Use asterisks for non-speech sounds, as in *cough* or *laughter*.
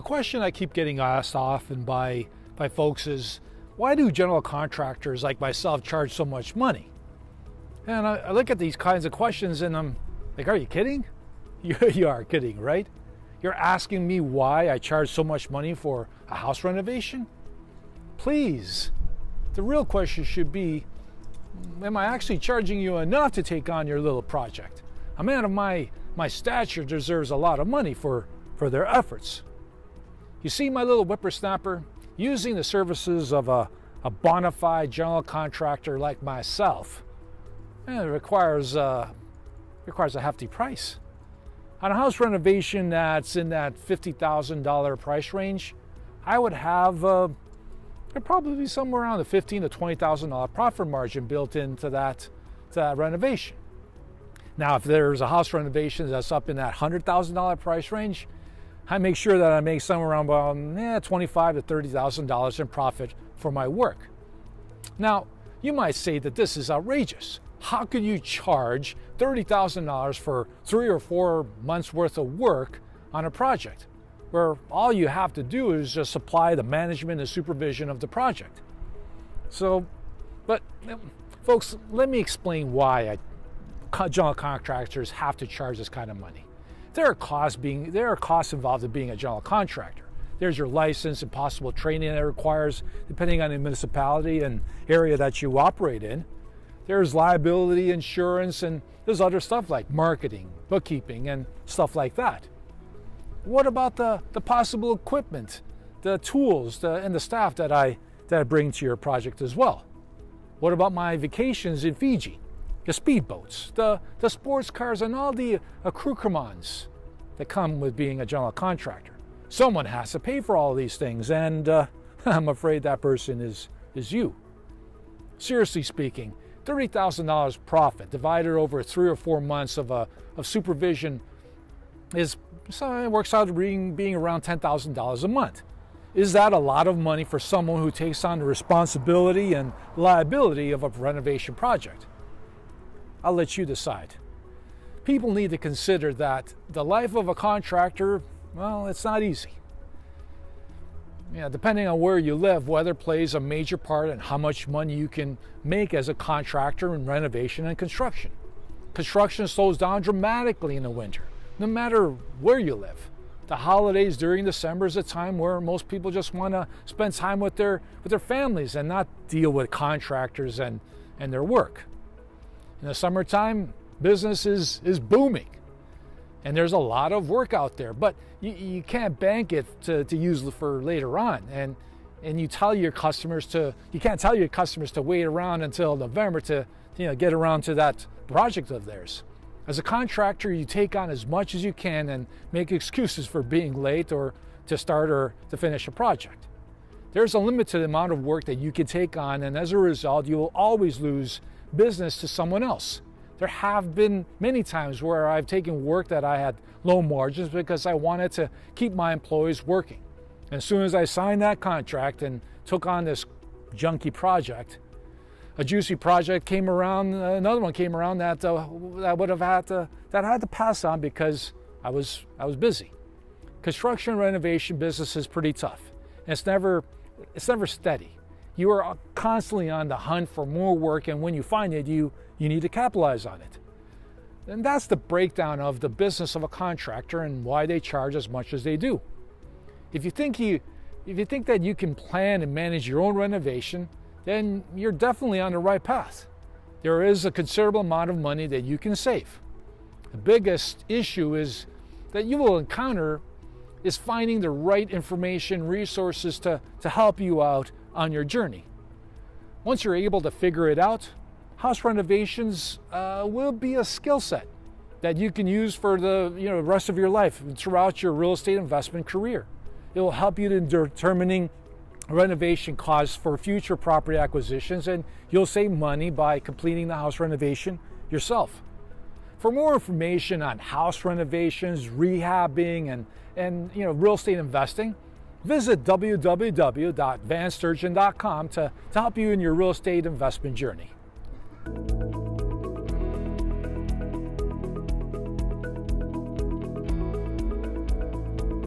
A question I keep getting asked often by, by folks is why do general contractors like myself charge so much money? And I, I look at these kinds of questions and I'm like, are you kidding? *laughs* You, you are kidding, right? You're asking me why I charge so much money for a house renovation? Please, the real question should be Am I actually charging you enough to take on your little project? A man of my, my stature deserves a lot of money for, for their efforts. You see, my little whippersnapper, using the services of a, a bona fide general contractor like myself, eh, it requires, uh, requires a hefty price. On a house renovation that's in that $50,000 price range, I would have uh, probably somewhere around the fifteen to twenty thousand dollar profit margin built into that, to that renovation. Now, if there's a house renovation that's up in that hundred thousand dollar price range, I make sure that I make somewhere around about eh, twenty-five to thirty thousand dollars in profit for my work. Now, you might say that this is outrageous. How could you charge thirty thousand dollars for three or four months worth of work on a project? where all you have to do is just supply the management and supervision of the project. So, but folks, let me explain why I, general contractors have to charge this kind of money. There are costs being there are costs involved in being a general contractor. There's your license and possible training that requires, depending on the municipality and area that you operate in. There's liability insurance and there's other stuff like marketing, bookkeeping, and stuff like that. What about the, the possible equipment, the tools, the, and the staff that I, that I bring to your project as well? What about my vacations in Fiji? The speedboats, the, the sports cars, and all the accoutrements that come with being a general contractor. Someone has to pay for all these things, and uh, *laughs* I'm afraid that person is, is you. Seriously speaking, $30,000 profit divided over three or four months of, a, of supervision is so works out to being, being around $10,000 a month. Is that a lot of money for someone who takes on the responsibility and liability of a renovation project? I'll let you decide. People need to consider that the life of a contractor, well, it's not easy. Yeah, depending on where you live, weather plays a major part in how much money you can make as a contractor in renovation and construction. Construction slows down dramatically in the winter no matter where you live. The holidays during December is a time where most people just want to spend time with their with their families and not deal with contractors and, and their work. In the summertime, business is, is booming. And there's a lot of work out there, but you, you can't bank it to, to use for later on. And and you tell your customers to you can't tell your customers to wait around until November to you know get around to that project of theirs. As a contractor, you take on as much as you can and make excuses for being late or to start or to finish a project. There's a limit to the amount of work that you can take on, and as a result, you will always lose business to someone else. There have been many times where I've taken work that I had low margins because I wanted to keep my employees working. And as soon as I signed that contract and took on this junky project, a juicy project came around, another one came around that uh, that would have had to that I had to pass on because I was I was busy. Construction renovation business is pretty tough. And it's never it's never steady. You are constantly on the hunt for more work, and when you find it, you you need to capitalize on it. And that's the breakdown of the business of a contractor and why they charge as much as they do. If you think you if you think that you can plan and manage your own renovation, then you're definitely on the right path. There is a considerable amount of money that you can save. The biggest issue is that you will encounter is finding the right information, resources to, to help you out on your journey. Once you're able to figure it out, house renovations uh, will be a skill set that you can use for the you know, rest of your life throughout your real estate investment career. It will help you in determining renovation costs for future property acquisitions, and you'll save money by completing the house renovation yourself. For more information on house renovations, rehabbing, and, and you know, real estate investing, visit www.vansturgeon.com to, to help you in your real estate investment journey.